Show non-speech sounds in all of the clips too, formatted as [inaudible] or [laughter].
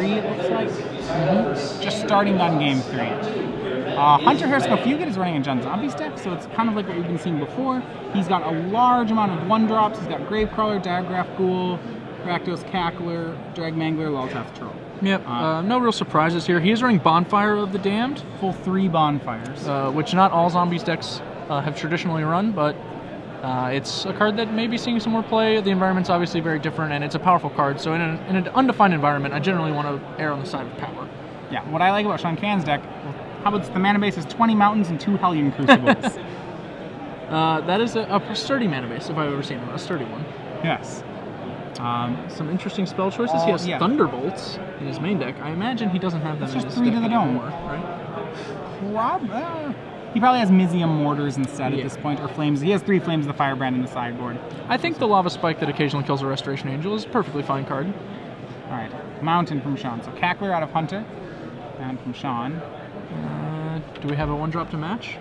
three, it looks like. Mm-hmm. Just starting on game three. Uh, Hunter Hersko Fugitt is running a Jund Zombies deck, so it's kind of like what we've been seeing before. He's got a large amount of one drops. He's got Gravecrawler, Diregraf Ghoul, Rakdos Cackler, Dreg Mangler, Lotleth Troll. Yep. Uh, uh, no real surprises here. He is running Bonfire of the Damned. Full three bonfires. Uh, which not all zombies decks uh, have traditionally run, but uh, it's a card that may be seeing some more play. The environment's obviously very different, and it's a powerful card. So in, a, in an undefined environment, I generally want to err on the side of power. Yeah. What I like about Sean Can's deck, how about the mana base is 20 mountains and two Hellion Crucibles. [laughs] uh, that is a, a, sturdy mana base, if I've ever seen one. A sturdy one. Yes. Um, Some interesting spell choices. All, he has yeah. Thunderbolts in his main deck. I imagine he doesn't have them it's in just his three deck to the anymore, dome. right? Prob- uh, he probably has Mizzium Mortars instead yeah. at this point, or Flames. He has three Flames of the Firebrand in the sideboard. I think the Lava Spike that occasionally kills a Restoration Angel is a perfectly fine card. All right, Mountain from Sean. So Cackler out of Hunter, and from Sean. Uh, do we have a one drop to match?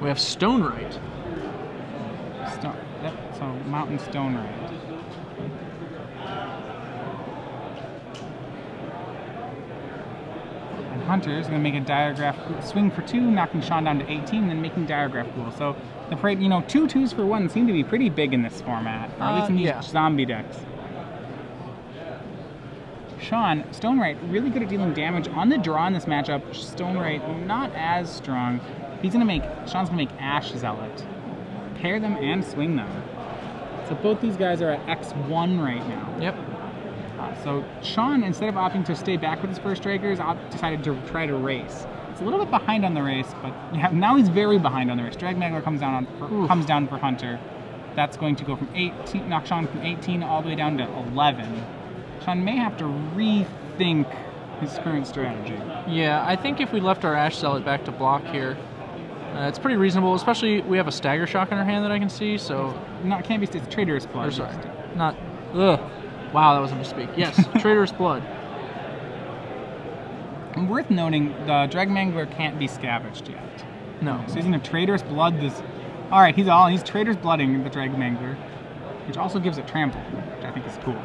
We have Stonewright. Stone. Yep. So Mountain Stonewright. And Hunter is going to make a Diregraf swing for two, knocking Sean down to 18, then making Diregraf Ghoul. So the parade, you know, two twos for one seem to be pretty big in this format, or at least in uh, these yeah. zombie decks. Sean, Stonewright, really good at dealing damage. On the draw in this matchup, Stonewright not as strong. He's gonna make Sean's gonna make Ash Zealot. Pair them and swing them. So both these guys are at X1 right now. Yep. Uh, so Sean, instead of opting to stay back with his first strikers, decided to try to race. It's a little bit behind on the race, but yeah, now he's very behind on the race. Dreg Mangler comes down on for, comes down for Hunter. That's going to go from 18, knock Sean from 18 all the way down to 11. Sean may have to rethink his current strategy. Yeah, I think if we left our Ash Zealot back to block here, uh, it's pretty reasonable. Especially we have a Stagger Shock in our hand that I can see. So no, it can't be. It's Traitorous Blood. Or sorry, not. Ugh. Wow, that was a mistake. Yes, [laughs] Traitorous Blood. And worth noting, the Dreg Mangler can't be scavenged yet. No. So he's gonna Traitorous Blood this. All right, he's all he's Traitorous Blooding the Dreg Mangler, which also gives it Trample, which I think is cool.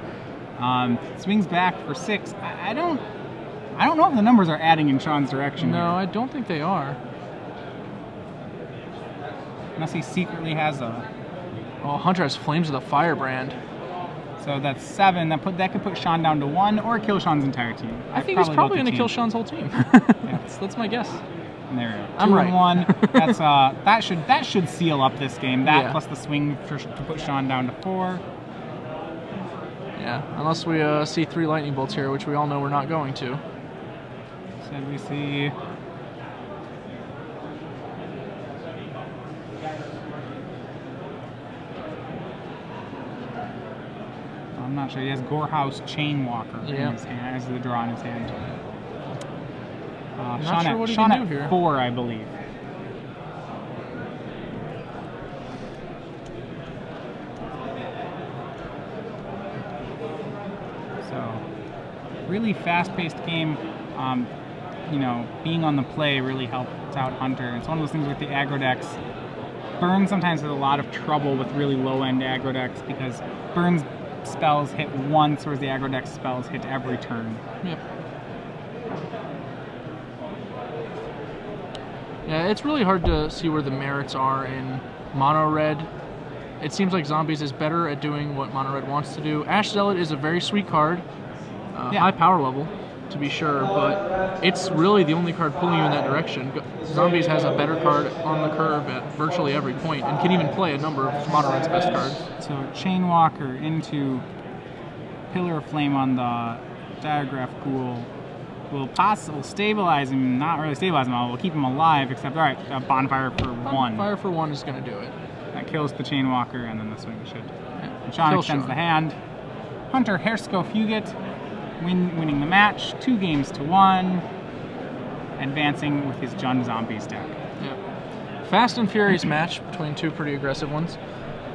Um, swings back for six. I, I, don't. I don't know if the numbers are adding in Sean's direction. No, here. I don't think they are. Unless he secretly has a. Oh, Hunter has Flames of the Firebrand. So that's seven. That put that could put Sean down to one or kill Sean's entire team. I I'd think probably he's probably going to kill Sean's whole team. [laughs] that's, that's my guess. And there we go. I'm Two right. And one. [laughs] That's uh that should that should seal up this game. That Yeah. plus the swing for, to put Sean down to four. Yeah, unless we uh, see three lightning bolts here, which we all know we're not going to. So we see. I'm not sure. He has Gorehouse Chainwalker Yeah. in his hand as the draw in his hand. Uh, Not Sean sure at, what he Sean can at do here. four, I believe. So, really fast-paced game. Um, you know, being on the play really helps out Hunter. It's one of those things with the aggro decks. Burn sometimes has a lot of trouble with really low-end aggro decks because Burn's spells hit once, whereas the aggro deck spells hit every turn. Yep. Yeah, it's really hard to see where the merits are in mono red. It seems like Zombies is better at doing what mono red wants to do. Ash Zealot is a very sweet card, uh, Yeah. high power level, to be sure, but it's really the only card pulling you in that direction. Zombies has a better card on the curve at virtually every point and can even play a number of mono red's best cards. So Chainwalker into Pillar of Flame on the Diregraf Ghoul will possibly stabilize him, not really stabilize him, will keep him alive, except, alright, a Bonfire for one. Fire for one is going to do it. That kills the Chainwalker, and then the swing should. Yeah. And Sean Kill extends Sean. the hand. Hunter Hersko Fugitt win, winning the match, two games to one, advancing with his Jund Zombies deck. Yeah. Fast and Furious match between two pretty aggressive ones.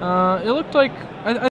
Uh, it looked like I, I